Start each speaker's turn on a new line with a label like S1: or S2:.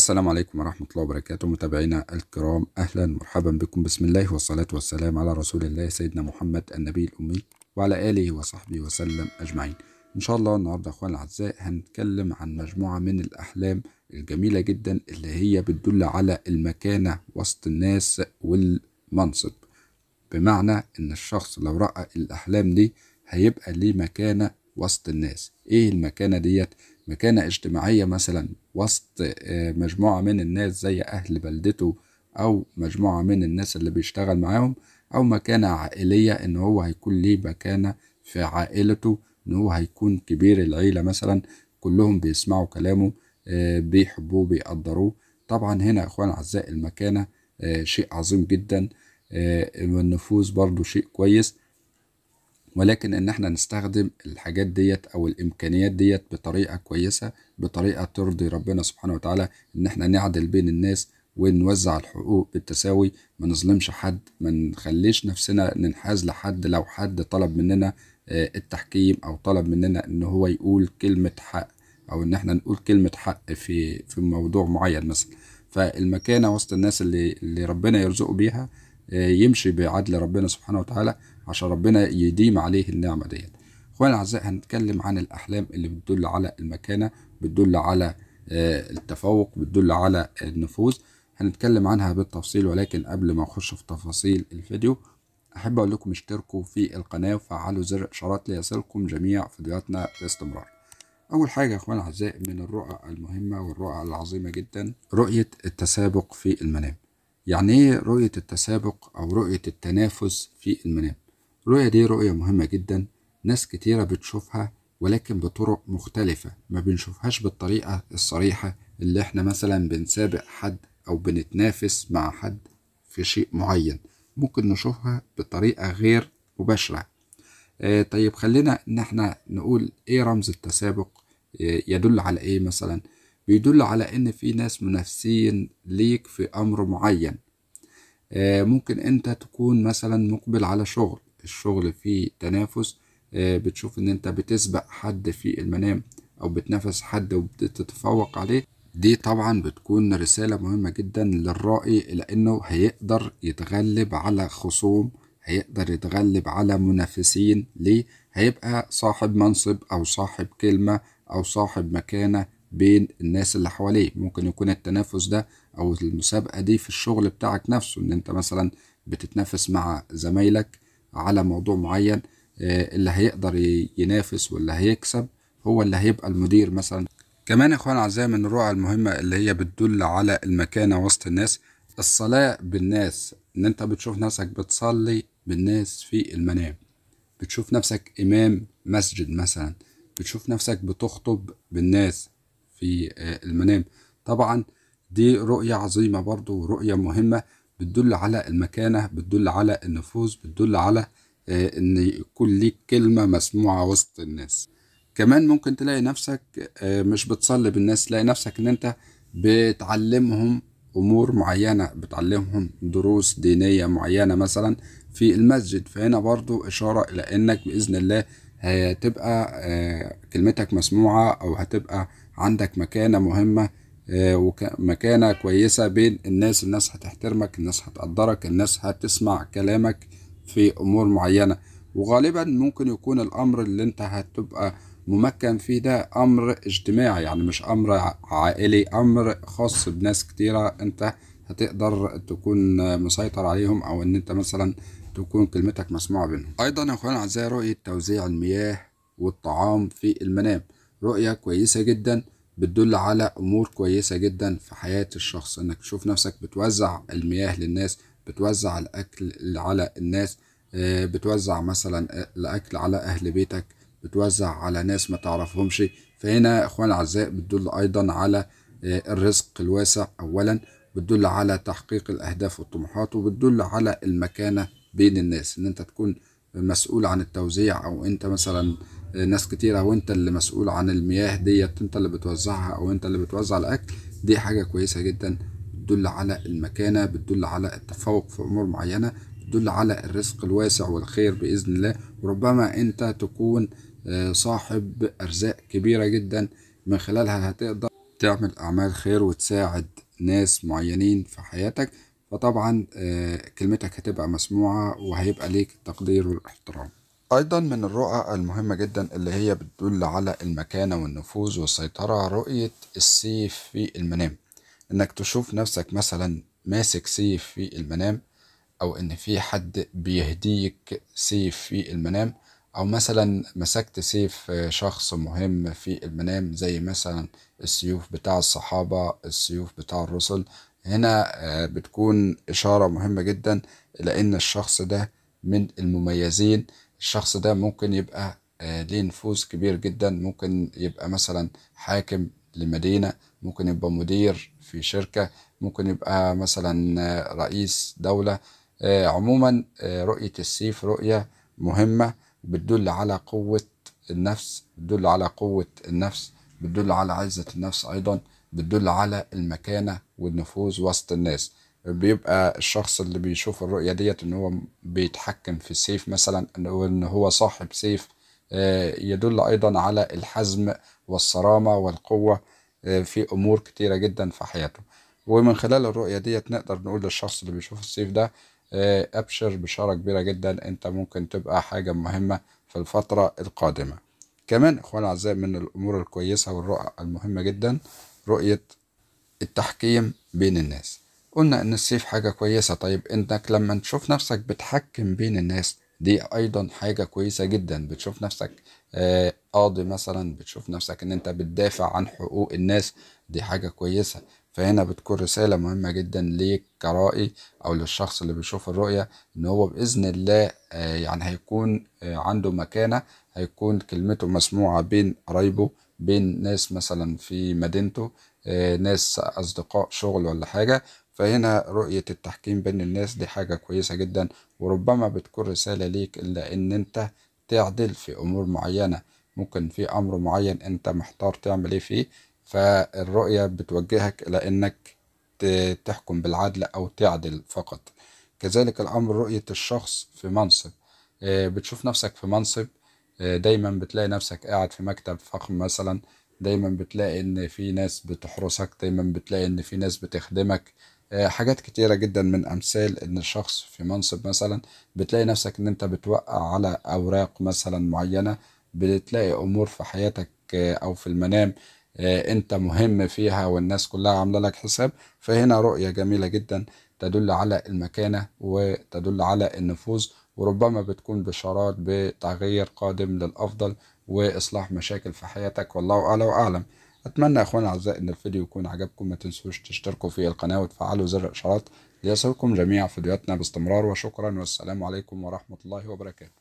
S1: السلام عليكم ورحمة الله وبركاته. متابعينا الكرام أهلا مرحبا بكم. بسم الله والصلاة والسلام على رسول الله سيدنا محمد النبي الأمي وعلى آله وصحبه وسلم أجمعين. إن شاء الله النهاردة أخواني الأعزاء هنتكلم عن مجموعة من الأحلام الجميلة جدا اللي هي بتدل على المكانة وسط الناس والمنصب. بمعنى إن الشخص لو رأى الأحلام دي هيبقى ليه مكانة وسط الناس. إيه المكانة ديت؟ مكانة اجتماعية مثلا وسط آه، مجموعة من الناس زي أهل بلدته أو مجموعة من الناس اللي بيشتغل معاهم أو مكانة عائلية إن هو هيكون ليه مكانة في عائلته إن هو هيكون كبير العيلة مثلا كلهم بيسمعوا كلامه آه، بيحبوه بيقدروه. طبعا هنا يا إخوان أعزائي المكانة آه، شيء عظيم جدا والنفوذ برضو شيء كويس. ولكن إن إحنا نستخدم الحاجات ديت أو الإمكانيات ديت بطريقة كويسة بطريقة ترضي ربنا سبحانه وتعالى إن إحنا نعدل بين الناس ونوزع الحقوق بالتساوي ما نظلمش حد ما نخليش نفسنا ننحاز لحد لو حد طلب مننا آه، التحكيم أو طلب مننا إن هو يقول كلمة حق أو إن إحنا نقول كلمة حق في في موضوع معين مثلا. فالمكانة وسط الناس اللي اللي ربنا يرزقه بيها يمشي بعدل ربنا سبحانه وتعالى عشان ربنا يديم عليه النعمة ديت. اخواني الاعزاء هنتكلم عن الأحلام اللي بتدل على المكانة بتدل على آه، التفوق بتدل على النفوذ. هنتكلم عنها بالتفصيل ولكن قبل ما نخش في تفاصيل الفيديو احب أقول لكم اشتركوا في القناة وفعلوا زر الاشارات ليصلكم جميع فيديوهاتنا باستمرار. أول حاجة يا الاعزاء من الرؤى المهمة والرؤى العظيمة جدا رؤية التسابق في المنام. يعني إيه رؤية التسابق أو رؤية التنافس في المنام الرؤية دي رؤية مهمة جدا ناس كتيرة بتشوفها ولكن بطرق مختلفة ما بنشوفهاش بالطريقة الصريحة اللي إحنا مثلا بنسابق حد أو بنتنافس مع حد في شيء معين ممكن نشوفها بطريقة غير مباشرة. آه طيب خلينا إن إحنا نقول إيه رمز التسابق؟ آه، يدل على إيه مثلا؟ بيدل على إن في ناس منافسين ليك في أمر معين. آه، ممكن أنت تكون مثلا مقبل على شغل. الشغل فيه تنافس. آه، بتشوف إن أنت بتسبق حد في المنام أو بتنافس حد وبتتفوق عليه. دي طبعا بتكون رسالة مهمة جدا للرائي لأنه هيقدر يتغلب على خصوم هيقدر يتغلب على منافسين ليه. هيبقى صاحب منصب أو صاحب كلمة أو صاحب مكانة بين الناس اللي حواليه. ممكن يكون التنافس ده أو المسابقة دي في الشغل بتاعك نفسه إن أنت مثلا بتتنافس مع زمايلك على موضوع معين آه، اللي هيقدر ينافس واللي هيكسب هو اللي هيبقى المدير مثلا. كمان يا إخوان أعزائي من الرؤى المهمة اللي هي بتدل على المكانة وسط الناس الصلاة بالناس. إن أنت بتشوف نفسك بتصلي بالناس في المنام. بتشوف نفسك إمام مسجد مثلا. بتشوف نفسك بتخطب بالناس. في آه، المنام. طبعا دي رؤية عظيمة برضو رؤية مهمة بتدل على المكانة بتدل على النفوذ بتدل على آه، إن يكون ليك كلمة مسموعة وسط الناس. كمان ممكن تلاقي نفسك آه، مش بتصلي بالناس تلاقي نفسك إن أنت بتعلمهم أمور معينة بتعلمهم دروس دينية معينة مثلا في المسجد. فهنا برضو إشارة إلى إنك بإذن الله هتبقى آه، كلمتك مسموعة أو هتبقى عندك مكانة مهمة آه، ومكانة كويسة بين الناس. الناس هتحترمك الناس هتقدرك الناس هتسمع كلامك في أمور معينة. وغالبا ممكن يكون الأمر اللي أنت هتبقى ممكن فيه ده أمر اجتماعي يعني مش أمر ع- عائلي أمر خاص بناس كتيرة أنت هتقدر تكون مسيطر عليهم أو إن أنت مثلا تكون كلمتك مسموعة بينهم. أيضا يا اخوانا أعزائي رؤية توزيع المياه والطعام في المنام. رؤية كويسة جدا بتدل على أمور كويسة جدا في حياة الشخص إنك تشوف نفسك بتوزع المياه للناس بتوزع الأكل على الناس آه، بتوزع مثلا الأكل على أهل بيتك بتوزع على ناس ما تعرفهمش. فهنا يا أخوان الاعزاء بتدل أيضا على آه، الرزق الواسع اولا بتدل على تحقيق الأهداف والطموحات وبتدل على المكانة بين الناس إن أنت تكون مسؤول عن التوزيع أو أنت مثلا ناس كتيرة وانت اللي مسؤول عن المياه ديت أنت اللي بتوزعها أو أنت اللي بتوزع الأكل. دي حاجة كويسة جدا بتدل على المكانة بتدل على التفوق في أمور معينة بتدل على الرزق الواسع والخير بإذن الله. وربما أنت تكون آه، صاحب أرزاق كبيرة جدا. من خلالها هتقدر تعمل أعمال خير وتساعد ناس معينين في حياتك. فطبعا كلمتك هتبقى مسموعة وهيبقى ليك التقدير والاحترام. أيضا من الرؤى المهمة جدا اللي هي بتدل على المكانة والنفوذ والسيطرة رؤية السيف في المنام. إنك تشوف نفسك مثلا ماسك سيف في المنام أو إن في حد بيهديك سيف في المنام أو مثلا مسكت سيف شخص مهم في المنام زي مثلا السيوف بتاع الصحابة السيوف بتاع الرسل هنا بتكون إشارة مهمة جدا لأن الشخص ده من المميزين. الشخص ده ممكن يبقى ليه نفوذ كبير جدا. ممكن يبقى مثلا حاكم لمدينة ممكن يبقى مدير في شركة ممكن يبقى مثلا رئيس دولة. عموما رؤية السيف رؤية مهمة بتدل على قوة النفس بتدل على قوة النفس بتدل على عزة النفس أيضا. بتدل على المكانة والنفوذ وسط الناس. بيبقى الشخص اللي بيشوف الرؤية ديت إن هو بيتحكم في السيف مثلا إن هو صاحب سيف يدل أيضا على الحزم والصرامة والقوة في أمور كتيرة جدا في حياته. ومن خلال الرؤية ديت نقدر نقول للشخص اللي بيشوف السيف ده أبشر بشارة كبيرة جدا أنت ممكن تبقى حاجة مهمة في الفترة القادمة. كمان إخواني الأعزاء من الأمور الكويسة والرؤى المهمة جدا رؤية التحكيم بين الناس. قلنا إن السيف حاجة كويسة. طيب إنك لما تشوف نفسك بتحكم بين الناس دي أيضا حاجة كويسة جدا. بتشوف نفسك قاضي مثلا بتشوف نفسك إن أنت بتدافع عن حقوق الناس دي حاجة كويسة. فهنا بتكون رسالة مهمة جدا ليك كرائي أو للشخص اللي بيشوف الرؤية إن هو بإذن الله يعني هيكون عنده مكانة هيكون كلمته مسموعة بين قرايبه بين ناس مثلا في مدينته ناس أصدقاء شغل ولا حاجة. فهنا رؤية التحكيم بين الناس دي حاجة كويسة جدا وربما بتكون رسالة ليك إلا إن أنت تعدل في أمور معينة. ممكن في أمر معين أنت محتار تعمل إيه فيه فالرؤية بتوجهك إلى إنك تحكم بالعدل أو تعدل فقط. كذلك الأمر رؤية الشخص في منصب. بتشوف نفسك في منصب دايما بتلاقي نفسك قاعد في مكتب فخم مثلا. دايما بتلاقي إن في ناس بتحرسك دايما بتلاقي إن في ناس بتخدمك. حاجات كتيرة جدا من أمثال إن الشخص في منصب مثلا بتلاقي نفسك إن أنت بتوقع على أوراق مثلا معينة بتلاقي أمور في حياتك أو في المنام. أنت مهم فيها والناس كلها عاملة لك حساب. فهنا رؤية جميلة جدا تدل على المكانة وتدل على النفوذ وربما بتكون بشارات بتغيير قادم للأفضل وإصلاح مشاكل في حياتك. والله أعلى وأعلم. أتمنى يا أخواني الأعزاء إن الفيديو يكون عجبكم. ما تنسوش تشتركوا في القناة وتفعلوا زر الإشعارات ليصلكم جميع فيديوهاتنا باستمرار. وشكرا. والسلام عليكم ورحمة الله وبركاته.